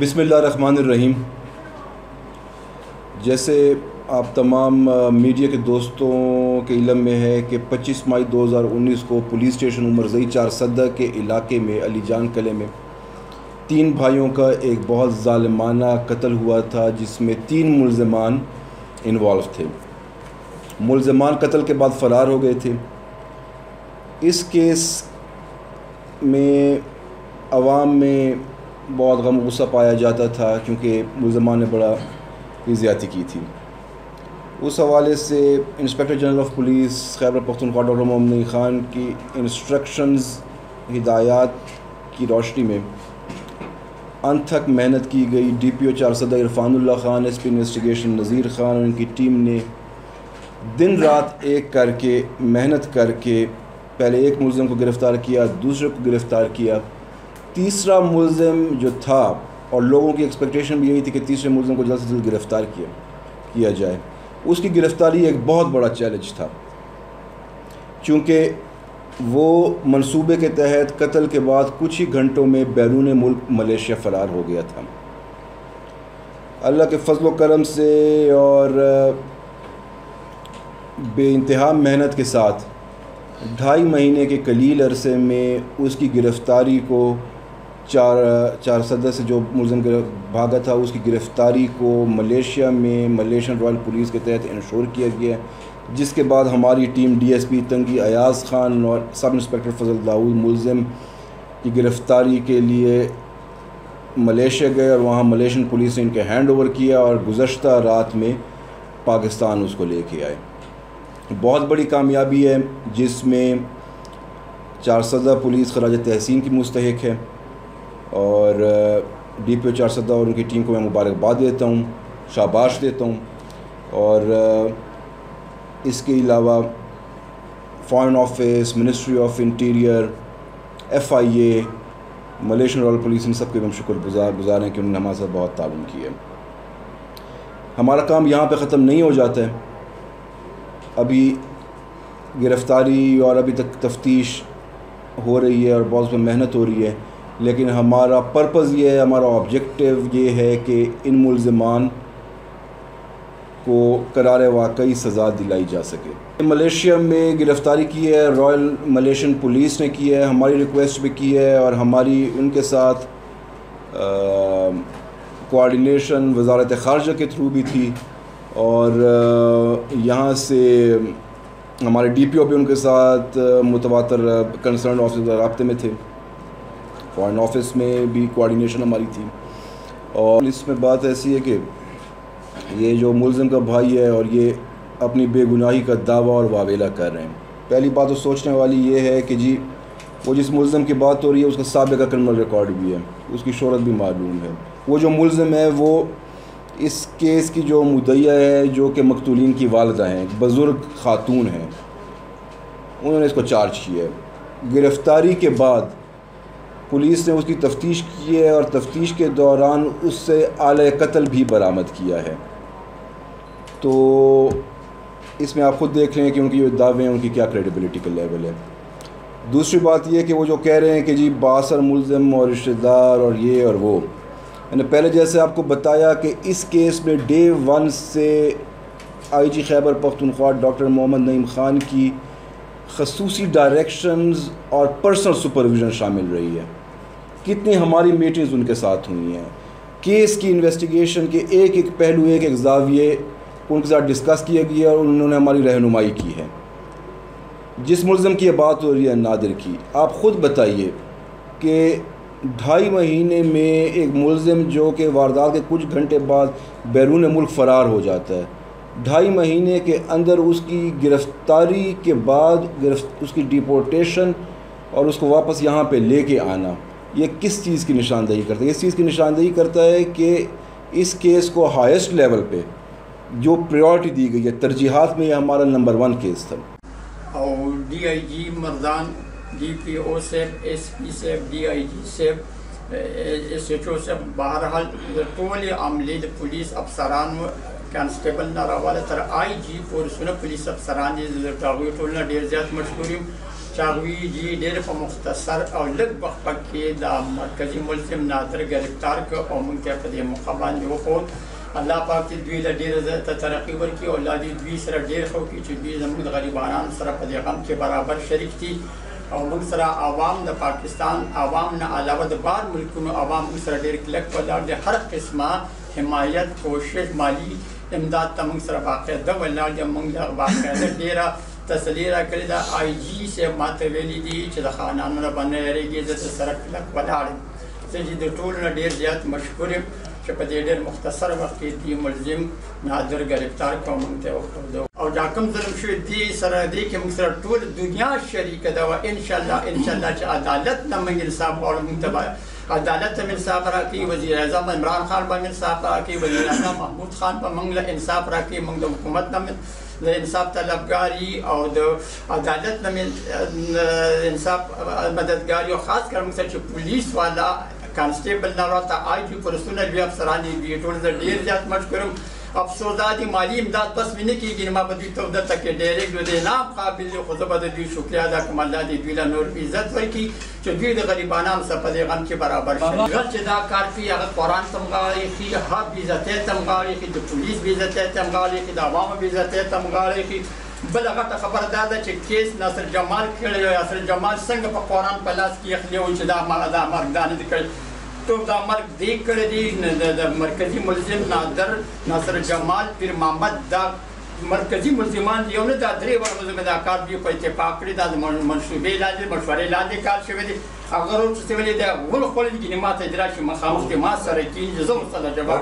بسم اللہ الرحمن الرحیم۔ جیسے آپ تمام میڈیا کے دوستوں کے علم میں ہے کہ پچیس مئی دو ہزار انیس کو پولیس اسٹیشن عمر چار صدہ کے علاقے میں علی جان قلعے میں تین بھائیوں کا ایک بہت ظالمانہ قتل ہوا تھا، جس میں تین ملزمان انوالو تھے۔ ملزمان قتل کے بعد فرار ہو گئے تھے۔ اس کیس میں عوام میں بہت غم غصہ پایا جاتا تھا کیونکہ ملزمان نے بڑا زیادتی کی تھی۔ اس حوالے سے inspector general of police Khyber Pakhtunkhwa doctor Muhammad Khan کی انسٹرکشنز، ہدایات کی روشنی میں انتھک محنت کی گئی۔ D P O Charsadda Irfan Ullah Khan, S P investigation Nazir Khan اور ان کی ٹیم نے دن رات ایک کر کے، محنت کر کے پہلے ایک ملزم کو گرفتار کیا، دوسرے کو گرفتار کیا۔ تیسرا ملزم جو تھا اور لوگوں کی ایکسپیکٹیشن بھی یہی تھی کہ تیسرے ملزم کو جلد سے جلد گرفتار کیا کیا جائے۔ اس کی گرفتاری ایک بہت بڑا چیلنج تھا۔ چونکہ وہ منصوبے کے تحت قتل کے بعد کچھ ہی گھنٹوں میں بیرون ملک ملیشیا فرار ہو گیا تھا۔ اللہ کے فضل و کرم سے اور بے انتہا محنت کے ساتھ ڈھائی مہینے کے قلیل عرصے میں اس کی گرفتاری کو چار چار صدر سے جو ملزم بھاگا تھا، اس کی گرفتاری کو ملیشیا میں ملیشین رائل پولیس کے تحت انشور کیا گیا، جس کے بعد ہماری ٹیم ڈی ایس پی تنگی ایاز خان اور سب انسپیکٹر فضل داؤد ملزم کی گرفتاری کے لیے ملیشیا گئے اور وہاں ملیشین پولیس نے ان کے ہینڈ اوور کیا اور گزشتہ رات میں پاکستان اس کو لے کے آئے۔ بہت بڑی کامیابی ہے، جس میں چار سدہ پولیس خراج تحسین کی مستحق ہے۔ اور ڈی پی او چار سدہ اور ان کی ٹیم کو میں مبارکباد دیتا ہوں، شاباش دیتا ہوں اور اس کے علاوہ foreign office ministry of interior F I A Malaysian royal police ان سب کے ہم شکر گزار گزار ہیں کہ انہوں نے ہمارے ساتھ بہت تعاون کیا ہمارا کام یہاں پہ ختم نہیں ہو جاتا ہے۔ ابھی گرفتاری اور ابھی تک تفتیش ہو رہی ہے اور بہت میں محنت ہو رہی ہے۔ لیکن ہمارا پرپز یہ ہے، ہمارا آبجیکٹیو یہ ہے کہ ان ملزمان کو قرار واقعی سزا دلائی جا سکے۔ ملیشیا میں گرفتاری کی ہے رائل ملیشین پولیس نے کی ہے، ہماری ریکویسٹ بھی کی ہے اور ہماری ان کے ساتھ کوارڈینیشن وزارت خارجہ کے تھرو بھی تھی۔ اور یہاں سے ہمارے ڈی پی او بھی ان کے ساتھ متواتر کنسرن آفس رابطے میں تھے۔ فارن آفس میں بھی کوارڈینیشن ہماری تھی۔ اور اس میں بات ایسی ہے کہ یہ جو ملزم کا بھائی ہے اور یہ اپنی بے گناہی کا دعویٰ اور واویلا کر رہے ہیں۔ پہلی بات تو سوچنے والی یہ ہے کہ جی وہ جس ملزم کی بات ہو رہی ہے، اس کا سابقہ کرمل ریکارڈ بھی ہے۔ اس کی شہرت بھی معلوم ہے۔ وہ جو ملزم ہے، وہ اس کیس کی جو مدعیہ ہے، جو کہ مقتولین کی والدہ ہیں بزرگ خاتون ہیں، انہوں نے اس کو چارج کیا ہے۔ گرفتاری کے بعد پولیس نے اس کی تفتیش کی ہے اور تفتیش کے دوران اس سے اعلی قتل بھی برآمد کیا ہے۔ تو اس میں آپ خود دیکھ رہے ہیں کہ ان کی جو دعوے ہیں، ان کی کیا کریڈیبلٹی کا لیول ہے۔ دوسری بات یہ کہ وہ جو کہہ رہے ہیں کہ جی باثر ملزم اور رشتہ دار اور یہ اور وہ۔ میں نے پہلے جیسے آپ کو بتایا کہ اس کیس میں ڈے ون سے I G Khyber Pakhtunkhwa, doctor Muhammad Naeem Khan کی خصوصی ڈائریکشنز اور پرسنل سپرویژن شامل رہی ہے۔ کتنی ہماری میٹنگز ان کے ساتھ ہوئی ہیں۔ کیس کی انویسٹیگیشن کے ایک ایک پہلو، ایک ایک زاویے ان کے ساتھ ڈسکس کیا گیا اور انہوں نے ہماری رہنمائی کی ہے۔ جس ملزم کی یہ بات ہو رہی ہے، نادر کی۔ آپ خود بتائیے کہ ڈھائی مہینے میں ایک ملزم جو کہ واردات کے کچھ گھنٹے بعد بیرون ملک فرار ہو جاتا ہے، ڈھائی مہینے کے اندر اس کی گرفتاری کے بعد، گرفت، اس کی ڈیپورٹیشن اور اس کو واپس یہاں پہ لے کے آنا۔ یہ کس چیز کی نشاندہی کرتا ہے؟ اس چیز کی نشاندہی کرتا ہے کہ اس کیس کو ہائیسٹ لیول پہ جو پریورٹی دی گئی ہے، ترجیحات میں یہ ہمارا نمبر ون کیس تھا۔ اور D I G Mardan D P او صاحب ایس پی صاحب ڈی آئی جی صاحب ایس ایچ او صاحب، بہرحال ٹول عملے پولیس افسران کانسٹیبل نہ حوالہ تر آئی جی پورسن پولیس افسران ٹول ڈیر زیادہ مشکور چاغوی جی ډېر په مختصر او لږ وخت کې د مرکزی ملزم ناظر گرفتار ک او موږ ته په دې موقع باندې وخت الله پاک دې دوی له ډېر ته ترقی ورکړي او الله دې دوی سره ډېر خو کې چې دوی زموږ د غریبانو سره په دې غم کې برابر شریک دي او موږ سره عوام د پاکستان عوام نه علاوه د بار ملکونو عوام موږ سره ډېر کلک ولاړ دي هر قسمه حمایت کوشش مالی امداد ته موږ سره باقاعده ولاړ دي موږ باقاعده ډېره تسلی را کړې ده. آی جی سے ماته ویلي دي چې د خانانو نه باندې یریږي زه د سره کلک ولاړ زه چې د ټولو نه ډېر زیات مشکور چې په دې ډېر مختصر وخت کې دی ملزم نادر گرفتار کوم ته وکړو او دا کوم ظلم شوی دی سره دی کې موږ سره ټول دنیا شریک ده. او ان شاء الله ان شاء الله چې عدالت نه موږ انصاف موږ ته عدالت ته انصاف راکړي وزیر اعظم عمران خان به انصاف راکړي وزیر اعظم محمود خان به موږ له انصاف راکړي موږ د حکومت نه د انصاف طلبګاری او د عدالت نه انصاف مددګاری او خاص کر موږ چې پولیس والا کانسټیبل نه راته آی جی پرسونه بیا افسران دي ټول زه ډیر زیات مشکورم افسوس دا دي مالی امداد بس مې نه کېږي ما به دوی ته دلته کې ډایرکټ د انعام قابل دي خو زه به د دوی شکریا ادا کوم الله دې دوی له نور عزت ورکړي چې دوی د غریبانو سره په دې غم کې برابر شي غل چې دا کار کوي هغه قرآن ته مغاړي خي ها بې عزتۍ ته مغاړي خي د پولیس بې عزتۍ ته مغاړي خي د عوامو بې عزتۍ ته مغاړي خي بل غټه خبر دا ده چې کیس ناصر جمال کړی او ناصر جمال څنګه په قرآن په لاس کې اخلي او چې دا ما دا مرګ دانه دي کړی تو دا مرګ دی کړی دی د مرکزی ملزم نادر ناصر جمال پیر محمد دا مرکزی ملزمان یو نه دا درې ور دا کار دی په اتفاق کړی دا منصوبې لاندې مشورې لاندې کار شوی دی. هغه ورو چې ویلې دا ول خپل دي ما ته دراشي مخامخ ما سره کیږي زه مستله جواب